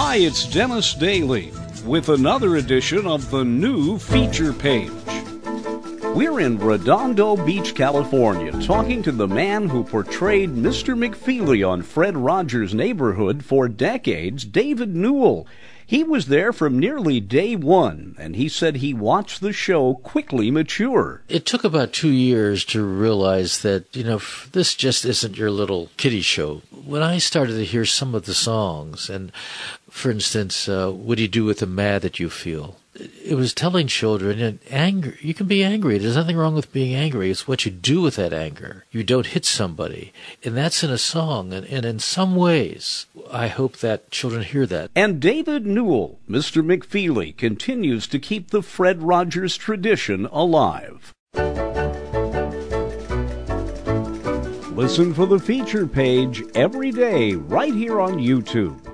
Hi, it's Dennis Daily with another edition of the new feature page. We're in Redondo Beach, California, talking to the man who portrayed Mr. McFeely on Fred Rogers' Neighborhood for decades, David Newell. He was there from nearly day one, and he said he watched the show quickly mature. It took about two years to realize that, you know, this just isn't your little kiddie show. When I started to hear some of the songs, and for instance, uh, what do you do with the mad that you feel? it was telling children and anger you can be angry there's nothing wrong with being angry it's what you do with that anger you don't hit somebody and that's in a song and, and in some ways i hope that children hear that. And david newell mr mcfeely continues to keep the fred rogers tradition alive. Listen for the feature page every day right here on youtube